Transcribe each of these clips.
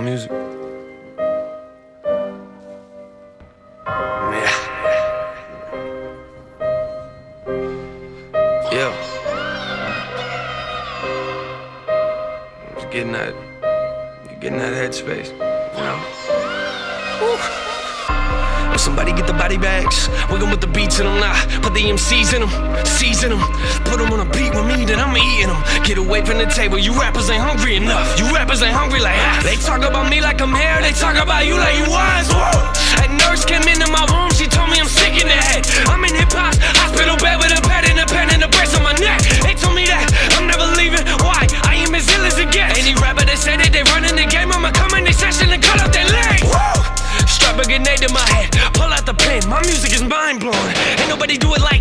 some music. Yeah. Yeah. I'm just getting that, getting that headspace, you know? Woo somebody get the body bags? Wiggle with the beats in them now. Put the MCs in them, season them. Put them on a beat with me, then I'm eating them. Get away from the table, you rappers ain't hungry enough. You rappers ain't hungry like us. They talk about me like I'm here, they talk about you like you was. Whoa. That nurse came into my room, she told me I'm sick in the head. I'm in hip hop, hospital bed with a pad and a pen and a brace on my neck. They told me that I'm never leaving. Why? I am as ill as it gets. Any rapper that say that they running the game, I'ma come in the session and cut off their legs. Whoa. Strap a grenade to my head, My music is mind blowing. Ain't nobody do it like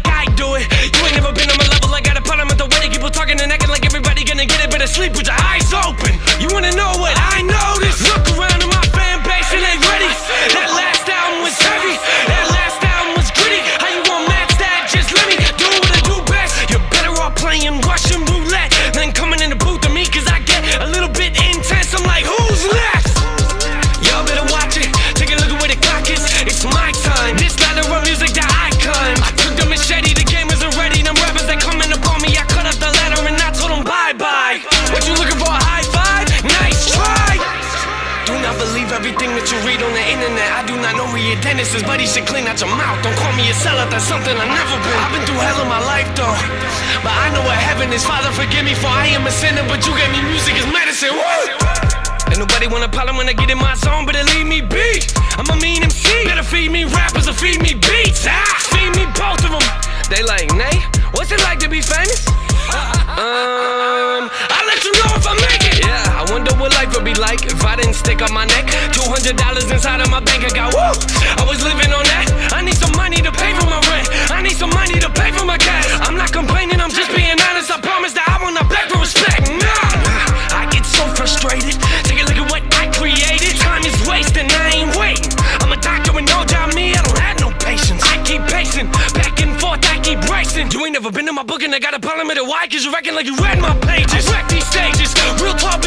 everything that you read on the internet. I do not know who your dentist is, but he should clean out your mouth. Don't call me a sellout, that's something I've never been. I've been through hell in my life though. But I know what heaven is. Father, forgive me for I am a sinner, but you gave me music as medicine. Woo! Ain't nobody want a problem when I get in my zone, better leave me be. I'm a mean MC. Better feed me rappers or feed me beats. Ah, feed me both of them. Would be like if I didn't stick up my neck. $200 inside of my bank account. Woo! I was living on that. I need some money to pay for my rent. I need some money to pay for my gas. I'm not complaining, I'm just being honest. I promise that I will not beg for respect. Nah, I get so frustrated. Take a look at what I created. Time is wasting, I ain't waiting. I'm a doctor with no job, me. I don't have no patience. I keep pacing, back and forth, I keep racing. You ain't never been to my book and I got a problem with it. Why? Cause you reckon like you read my pages. I wreck these stages. Real talk,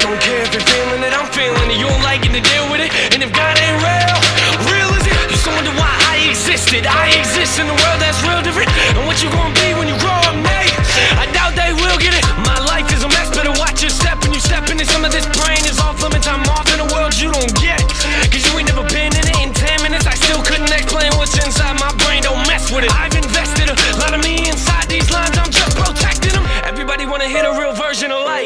Don't care if you're feeling it, I'm feeling it. You don't like it to deal with it. And if God ain't real, real is it? You still wonder why I existed. I exist in a world that's real different. And what you gonna be when you grow up, mate? I doubt they will get it. My life is a mess,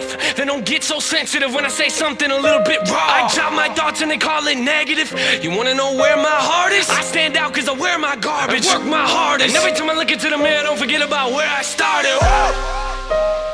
life. They don't get so sensitive when I say something a little bit raw. I drop my thoughts and they call it negative. You wanna know where my heart is? I stand out cause I wear my garbage. I work my hardest. And every time I look into the mirror, I don't forget about where I started. Woo!